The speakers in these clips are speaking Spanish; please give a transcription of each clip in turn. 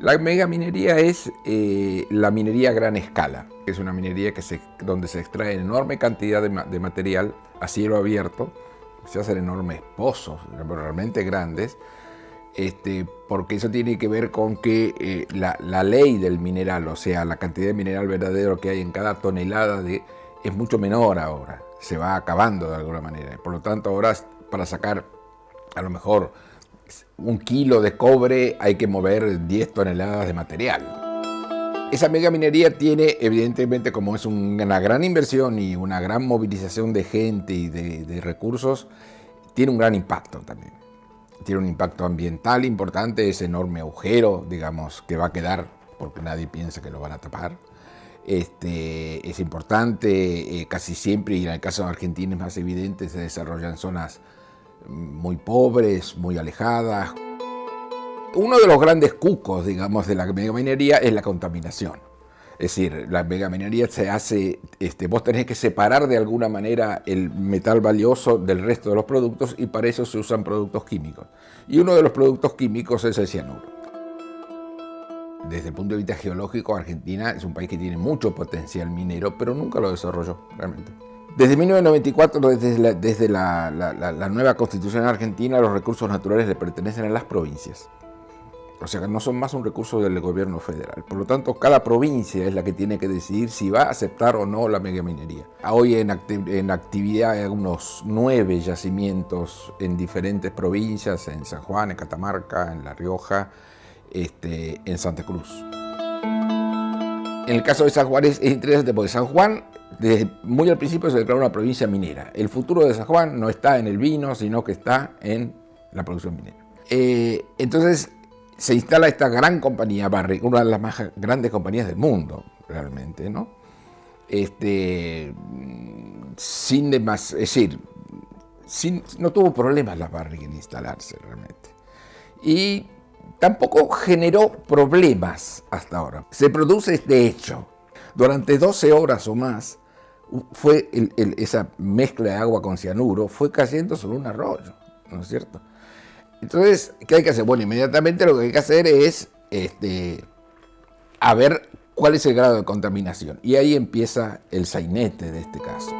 La megaminería es eh, la minería a gran escala. Es una minería que se, donde se extrae enorme cantidad de, material a cielo abierto. Se hacen enormes pozos, realmente grandes, este, porque eso tiene que ver con que eh, la, la, ley del mineral, o sea, la cantidad de mineral verdadero que hay en cada tonelada de, es mucho menor ahora. Se va acabando de alguna manera. Por lo tanto, ahora para sacar a lo mejor un kilo de cobre hay que mover 10 toneladas de material. Esa mega minería tiene, evidentemente, como es una gran inversión y una gran movilización de gente y de, recursos, tiene un gran impacto también. Tiene un impacto ambiental importante, ese enorme agujero, digamos, que va a quedar porque nadie piensa que lo van a tapar. Este, es importante, eh, casi siempre, y en el caso de Argentina es más evidente, se desarrollan zonas muy pobres, muy alejadas. Uno de los grandes cucos, digamos, de la megaminería es la contaminación. Es decir, la megaminería se hace, este, vos tenés que separar de alguna manera el metal valioso del resto de los productos y para eso se usan productos químicos. Y uno de los productos químicos es el cianuro. Desde el punto de vista geológico, Argentina es un país que tiene mucho potencial minero, pero nunca lo desarrolló realmente. Desde 1994, desde, la, nueva constitución argentina, los recursos naturales le pertenecen a las provincias. O sea que no son más un recurso del gobierno federal. Por lo tanto, cada provincia es la que tiene que decidir si va a aceptar o no la megaminería. Hoy en, en actividad hay unos nueve yacimientos en diferentes provincias, en San Juan, en Catamarca, en La Rioja, este, en Santa Cruz. En el caso de San Juan es interesante porque San Juan desde muy al principio se declaró una provincia minera. El futuro de San Juan no está en el vino, sino que está en la producción minera. Eh, entonces se instala esta gran compañía Barrick, una de las más grandes compañías del mundo, realmente, ¿no? Este, sin demás, es decir, no tuvo problemas la Barrick en instalarse realmente. Y tampoco generó problemas hasta ahora. Se produce este hecho. Durante 12 horas o más, fue esa mezcla de agua con cianuro fue cayendo sobre un arroyo, ¿no es cierto? Entonces, ¿qué hay que hacer? Bueno, inmediatamente lo que hay que hacer es este, a ver cuál es el grado de contaminación. Y ahí empieza el sainete de este caso.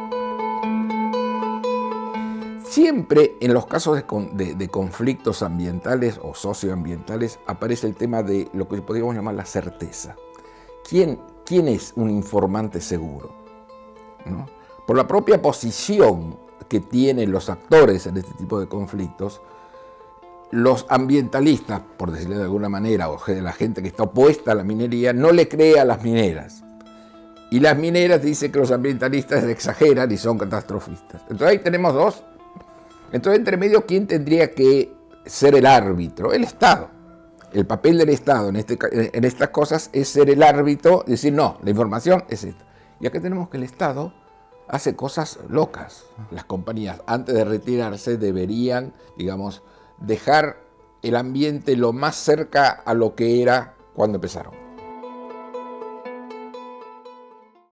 Siempre en los casos de, conflictos ambientales o socioambientales aparece el tema de lo que podríamos llamar la certeza. ¿Quién, quién es un informante seguro? Por la propia posición que tienen los actores en este tipo de conflictos, los ambientalistas, por decirlo de alguna manera, o la gente que está opuesta a la minería, no le cree a las mineras. Y las mineras dicen que los ambientalistas exageran y son catastrofistas. Entonces ahí tenemos dos. Entonces, entre medio, ¿quién tendría que ser el árbitro? El Estado. El papel del Estado en, este, estas cosas es ser el árbitro, decir, no, la información es esta. Y acá tenemos que el Estado hace cosas locas. Las compañías, antes de retirarse, deberían, digamos, dejar el ambiente lo más cerca a lo que era cuando empezaron.